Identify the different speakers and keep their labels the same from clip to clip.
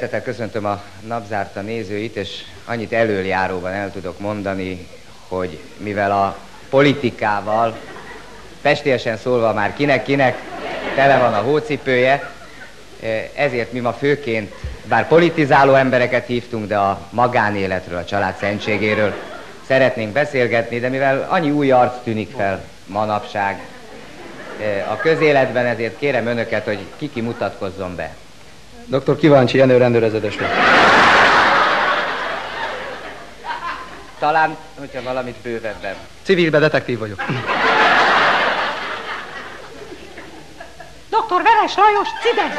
Speaker 1: Szeretettel köszöntöm a napzárta nézőit, és annyit előjáróban el tudok mondani, hogy mivel a politikával, festélyesen szólva már kinek-kinek tele van a hócipője, ezért mi ma főként, bár politizáló embereket hívtunk, de a magánéletről, a család szentségéről szeretnénk beszélgetni, de mivel annyi új arc tűnik fel manapság a közéletben, ezért kérem önöket, hogy ki mutatkozzon be.
Speaker 2: Dr. Kíváncsi Jenő rendőrezedesről.
Speaker 1: Talán, hogyha valamit bővebben.
Speaker 2: Civilbe detektív vagyok.
Speaker 3: Dr. Veres Lajos, Cides.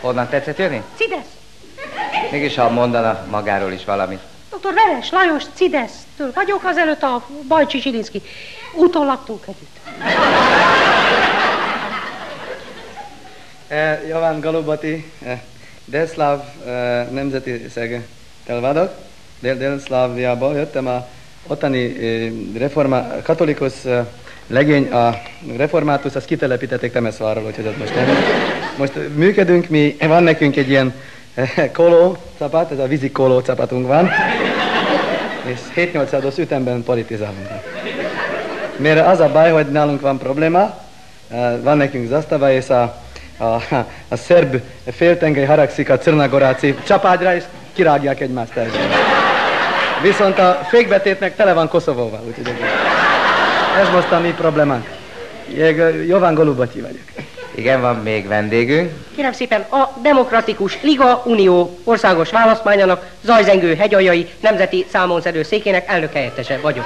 Speaker 1: Honnan tetszett jönni?
Speaker 3: Cides.
Speaker 1: Mégis, ha mondana magáról is valamit.
Speaker 3: Dr. Veres Lajos, Cides-től vagyok, azelőtt a Bajcsi Zsilinszki. Úton laktunk
Speaker 2: Javán Galubati, eh, Délszláv eh, nemzeti szegetel vagyok. Dél Délszláviából jöttem a ottani reforma, katolikus legény, a református, azt kitelepítették Temeszvárról, úgyhogy ott most nem. Most működünk, mi, van nekünk egy ilyen koló capat, ez a vízi koló capatunk van, és 7-8 ütemben politizálunk. Mert az a baj, hogy nálunk van probléma, van nekünk zasztava, és a a, a szerb féltengely haragszik a Crnagoráci csapágyra, és kirágják egymást el. Viszont a fékbetétnek tele van Koszovóval, úgyhogy ez most a mi problémánk. Jován Golubati vagyok.
Speaker 1: Igen, van még vendégünk.
Speaker 3: Kérem szépen, a Demokratikus Liga Unió országos választmányának Zajzengő hegyaljai nemzeti számonszedő székének elnök helyettese vagyok.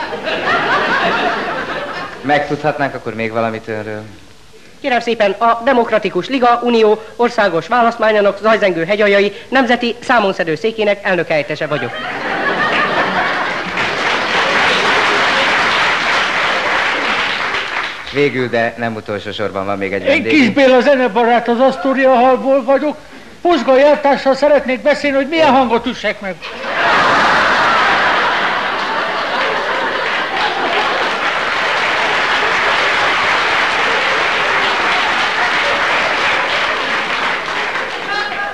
Speaker 1: Megtudhatnánk akkor még valamit önről?
Speaker 3: Kérem szépen, a Demokratikus Liga Unió országos választmányának Zajzengő hegyajai nemzeti számonszedő székének elnökhelyettese vagyok.
Speaker 1: Végül, de nem utolsó sorban van még egy vendég.
Speaker 4: Én Kisbéla zenebarát az Astoria hallból vagyok. Pozsgai eltársal szeretnék beszélni, hogy milyen hangot üssek meg.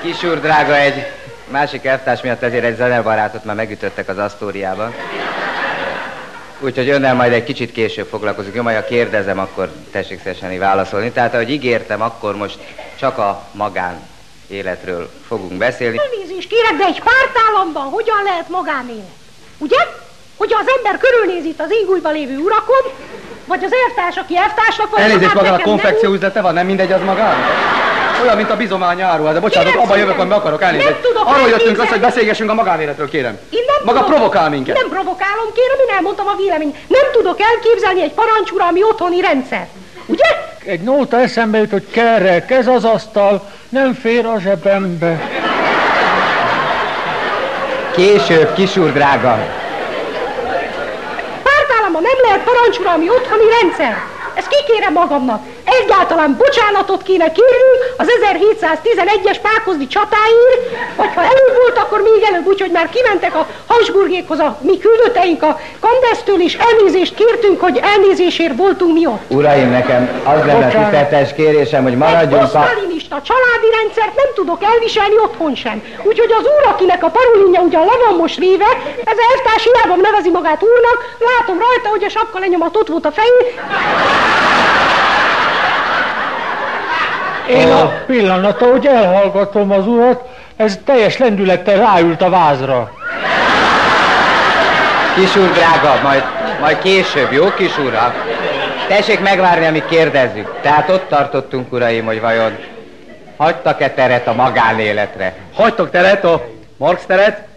Speaker 1: Kisúr drága, egy másik elvtárs miatt ezért egy zenebarátot már megütöttek az Asztóriában. Úgyhogy önnel majd egy kicsit később foglalkozunk. Jó, majd ha kérdezem, akkor tessék szívesen válaszolni. Tehát, ahogy ígértem, akkor most csak a magán életről fogunk beszélni.
Speaker 3: Elnézést kérek, de egy pártállamban hogyan lehet magánélet? Ugye? Hogy az ember körülnéz itt az égújban lévő urakon, vagy az elvtárs, aki elvtársnak vagy...
Speaker 2: Elnézést, maga a konfekció üzlete van, nem mindegy az magának? Olyan, mint a bizomány áru. De bocsánat, abban jövök, amiben akarok elnézni. Arról jöttünk össze, hogy beszélgessünk a magánéletről, kérem.
Speaker 3: Én nem
Speaker 2: Maga
Speaker 3: tudok,
Speaker 2: provokál minket.
Speaker 3: Nem provokálom, kérem, én elmondtam a vélemény. Nem tudok elképzelni egy parancsuralmi otthoni rendszer. Ugye?
Speaker 4: Egy nóta eszembe jut, hogy kerek, ez az asztal, nem fér a zsebembe.
Speaker 1: Később, kisúr drága.
Speaker 3: Pártállamban nem lehet parancsuralmi otthoni rendszer. Ezt kikérem magamnak. Egyáltalán bocsánatot kéne kérnünk az 1711-es Pákozdi csatáért, vagy ha még előbb, úgyhogy már kimentek a Habsburgékhoz a mi küldöteink a Kandesztől, és elnézést kértünk, hogy elnézésért voltunk mi ott.
Speaker 1: Uraim, nekem az lenne a tiszteltes kérésem, hogy maradjunk
Speaker 3: a... a családi rendszert nem tudok elviselni otthon sem. Úgyhogy az úr, akinek a parolinja ugyan le van most véve, ez a elvtárs hiába nevezi magát úrnak, látom rajta, hogy a sapka lenyomat ott volt a fején.
Speaker 4: Én a pillanata, hogy elhallgatom az urat, ez teljes lendülettel ráült a vázra.
Speaker 1: Kisúr drága, majd, majd később, jó kisúr? Tessék megvárni, amíg kérdezzük. Tehát ott tartottunk, uraim, hogy vajon hagytak-e teret a magánéletre?
Speaker 2: Hagytok teret a Marx teret,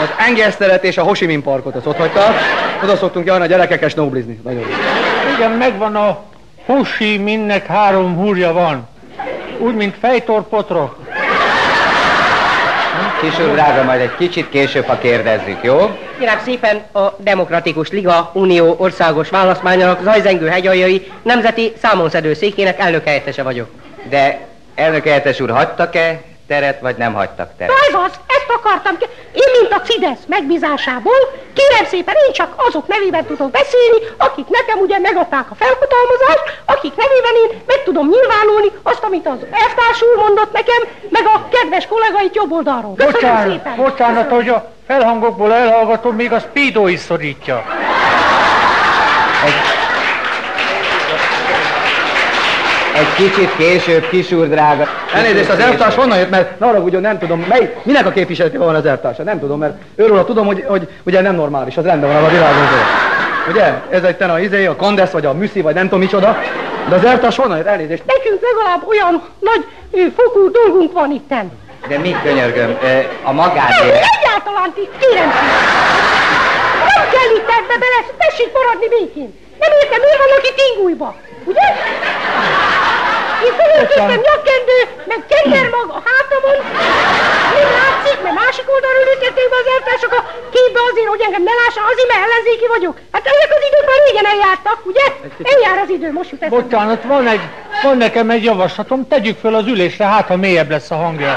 Speaker 2: az Engels teret és a Ho Chi Minh parkot, az ott hagytak. Oda szoktunk járni a gyerekekkel snowblizni. Nagyon
Speaker 4: Igen, megvan a Husi mindnek három húrja van. Úgy, mint fejtorpotrok.
Speaker 1: Kisúr drága, majd egy kicsit később, ha kérdezzük, jó?
Speaker 3: Kérem szépen a Demokratikus Liga Unió országos választmányának Zajzengő hegyaljai nemzeti számonszedő székének elnök helyettese vagyok.
Speaker 1: De elnök helyettes úr, hagytak-e teret, vagy nem hagytak teret.
Speaker 3: ez az, ezt akartam. ki- Én, mint a CIDES megbízásából, kérem szépen, én csak azok nevében tudok beszélni, akik nekem ugye megadták a felhatalmazást, akik nevében én meg tudom nyilvánulni azt, amit az elvtárs úr mondott nekem, meg a kedves kollégait jobb oldalról. Köszönöm
Speaker 4: Bocsánat,
Speaker 3: szépen.
Speaker 4: bocsánat, hogy a felhangokból elhallgatom, még a speedo is szorítja.
Speaker 1: Egy kicsit később, kisúr drága.
Speaker 2: Elnézést, az elvtárs honnan jött, mert ne haragudjon, nem tudom, mely, minek a képviseletében van az elvtársa, nem tudom, mert őről tudom, hogy, hogy ugye nem normális, az rendben van a világon. Ugye? Ez egy ten a izé, a kondesz, vagy a műszi, vagy nem tudom micsoda. De az elvtárs honnan jött, elnézést.
Speaker 3: Nekünk legalább olyan nagy fokú dolgunk van itten.
Speaker 1: De mi könyörgöm, a
Speaker 3: Nem,
Speaker 1: magánélet.
Speaker 3: egyáltalán ti, kérem. Nem kell itt ebbe bele, tessék maradni békén. Nem értem, miért vannak itt ingújba, ugye? Itt fölöltöztem nyakkendő, meg kendermag a hátamon. Nem látszik, mert másik oldalról ültették be az elvtársak a képbe azért, hogy engem ne lássa, azért, mert ellenzéki vagyok. Hát ezek az idők már régen eljártak, ugye? Eljár az idő, most jut eszembe.
Speaker 4: Bocsánat, van, egy, van nekem egy javaslatom, tegyük föl az ülésre, hát ha mélyebb lesz a hangja.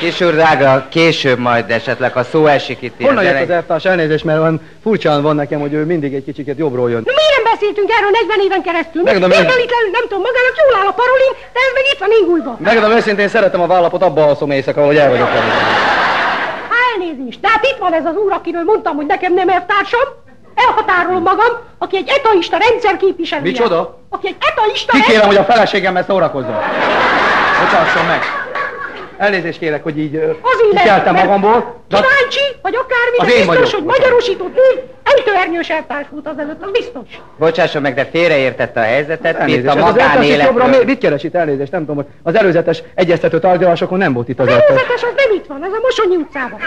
Speaker 1: Kisúr drága, később majd esetleg, ha szó esik itt.
Speaker 2: Honnan jött az elvtárs, elnézést, mert olyan furcsán van nekem, hogy ő mindig egy kicsikét jobbról jön.
Speaker 3: Na miért nem beszéltünk erről 40 éven keresztül? Miért
Speaker 2: én-
Speaker 3: itt leülni? Nem tudom, magának jól áll a parolin, de ez meg itt van ingújba.
Speaker 2: Megmondom őszintén, szeretem a vállapot, abba alszom éjszaka, hogy el vagyok
Speaker 3: elnézést, de hát itt van ez az úr, akiről mondtam, hogy nekem nem elvtársam. Elhatárolom magam, aki egy etaista rendszer képviselője.
Speaker 2: Micsoda?
Speaker 3: Aki egy etaista
Speaker 2: Kikérem, hogy a feleségemmel szórakozzon. Bocsásson meg. Elnézést kérek, hogy így kikeltem
Speaker 3: mert
Speaker 2: magamból. De
Speaker 3: Kíváncsi, vagy akármi,
Speaker 2: Az
Speaker 3: de biztos,
Speaker 2: vagyok.
Speaker 3: hogy magyarosított név, ejtőernyős elvtárs volt az előtt, az biztos.
Speaker 1: Bocsásson meg, de félreértette a helyzetet, itt
Speaker 2: Elnézést,
Speaker 1: a
Speaker 2: az mi-
Speaker 1: magánéletről.
Speaker 2: mit keres itt elnézést, nem tudom, hogy az előzetes egyeztető tárgyalásokon nem volt itt az elvtárs.
Speaker 3: Előzetes az nem itt van, ez a Mosonyi utcában.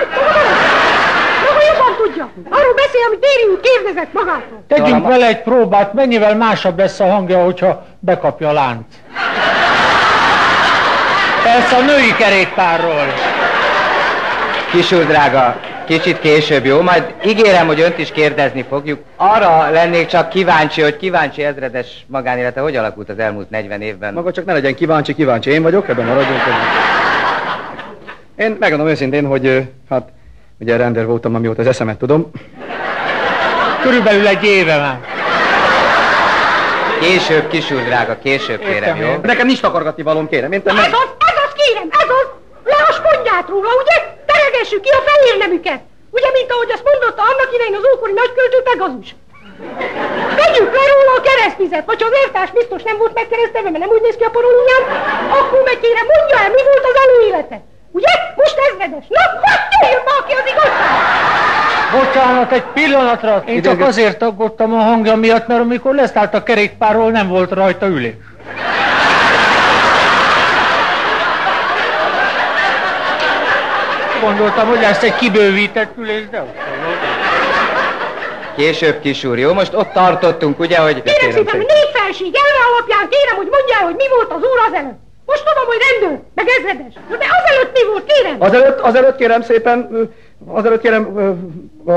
Speaker 3: Maga jobban tudja. Arról beszél, amit Déri úr kérdezett magától.
Speaker 4: Tegyünk vele egy próbát, mennyivel másabb lesz a hangja, hogyha bekapja a lánc. Persze a női kerékpárról.
Speaker 1: Kisúr drága, kicsit később, jó? Majd ígérem, hogy önt is kérdezni fogjuk. Arra lennék csak kíváncsi, hogy kíváncsi ezredes magánélete hogy alakult az elmúlt 40 évben.
Speaker 2: Maga csak ne legyen kíváncsi, kíváncsi én vagyok, ebben maradjunk. Én megmondom őszintén, hogy hát ugye render voltam, amióta az eszemet tudom.
Speaker 4: Körülbelül egy éve már.
Speaker 1: Később, kisúr drága, később kérem,
Speaker 4: Értem
Speaker 1: jó?
Speaker 2: Nekem nincs takargatni valóm, kérem. Én
Speaker 3: az, ez az kérem, ez az! Le spondját róla, ugye? Teregessük ki a fehér nemüket! Ugye, mint ahogy azt mondotta annak idején az ókori nagyköltő Pegazus. Vegyük le róla a keresztvizet, vagy ha az értárs biztos nem volt megkeresztelve, mert nem úgy néz ki a porolóján, akkor meg kérem, mondja el, mi volt az előélete. Ugye? Most ezredes. Na, hogy jöjjön ma ki az igazság?
Speaker 4: Bocsánat, egy pillanatra. Én csak
Speaker 2: Idegen-
Speaker 4: azért aggódtam a hangja miatt, mert amikor leszállt a kerékpárról, nem volt rajta ülés. Gondoltam, hogy lesz egy kibővített ülés, de ott.
Speaker 1: Később, kisúr, jó? Most ott tartottunk, ugye, hogy...
Speaker 3: Kérem szépen, hogy négy felség elve alapján kérem, hogy mondja el, hogy mi volt az úr az előtt. Most tudom, hogy rendőr, meg ezredes. Na, De azelőtt mi volt, kérem?
Speaker 2: Azelőtt, azelőtt kérem szépen, azelőtt kérem, a,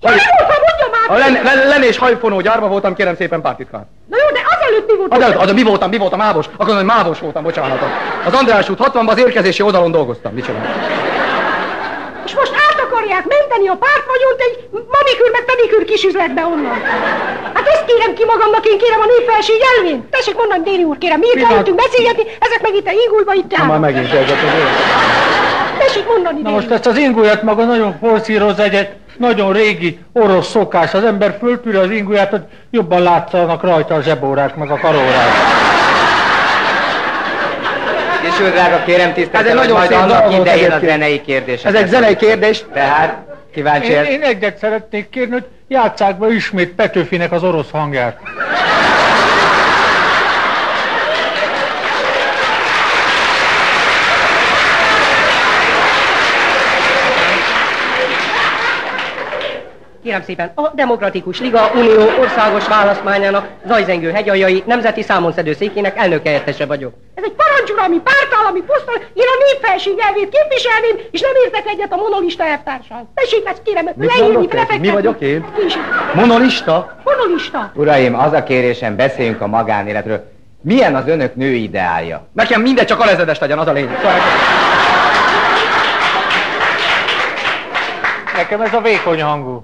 Speaker 3: Ja, mi volt, ha mondja már!
Speaker 2: a len, len, lenés hajfonó gyárba voltam, kérem szépen pártitkár.
Speaker 3: Na jó, de azelőtt mi volt?
Speaker 2: Azelőtt, az, mi voltam, mi voltam, mávos, akkor hogy mávos voltam, bocsánat. Az András út 60-ban az érkezési oldalon dolgoztam, micsoda.
Speaker 3: Akarják menteni a pártvagyont egy mamikür meg pedikür kis üzletbe onnan. Hát ezt kérem ki magamnak, én kérem a népfelség elvén. Tessék mondani, Déri úr, kérem, miért lehetünk beszélgetni, ezek meg itt a ingulba itt
Speaker 2: Na, már
Speaker 3: állnak.
Speaker 2: megint kezdett az.
Speaker 3: Tessék mondani,
Speaker 4: Na most ezt az ingujat maga nagyon forszíroz egy nagyon régi orosz szokás. Az ember föltűri az inguját, hogy jobban látszanak rajta a zsebórák meg a karórák.
Speaker 1: Kisúr drága, kérem
Speaker 2: Ez egy
Speaker 1: hogy
Speaker 2: nagyon
Speaker 1: majd annak idején a zenei kérdés.
Speaker 2: Ez egy zenei kérdés.
Speaker 1: Tehát, kíváncsi
Speaker 4: Én,
Speaker 1: ez...
Speaker 4: én egyet szeretnék kérni, hogy játsszák be ismét Petőfinek az orosz hangját.
Speaker 5: Kérem szépen, a Demokratikus Liga Unió országos választmányának zajzengő hegyaljai nemzeti számonszedő székének elnökhelyettese vagyok.
Speaker 3: Ez egy parancsuralmi, pártállami poszton, én a népfelség elvét képviselném, és nem értek egyet a monolista elvtársal. Tessék ezt kérem, leírni, lefektetni.
Speaker 2: Mi vagyok én? Monolista?
Speaker 3: Monolista.
Speaker 1: Uraim, az a kérésem, beszéljünk a magánéletről. Milyen az önök nő ideálja?
Speaker 2: Nekem mindegy, csak alezedes legyen, az a lényeg. Szóval
Speaker 4: Nekem ez a vékony hangú.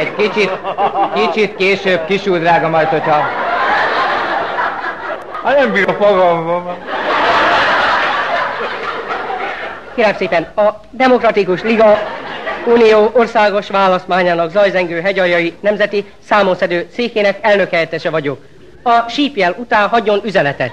Speaker 1: Egy kicsit, kicsit később kisul, drága majd, hogyha...
Speaker 4: Hát nem bírok magamban.
Speaker 5: Kérem szépen, a Demokratikus Liga Unió országos választmányának zajzengő hegyaljai nemzeti számonszedő székének elnökhelyettese vagyok. A sípjel után hagyjon üzenetet.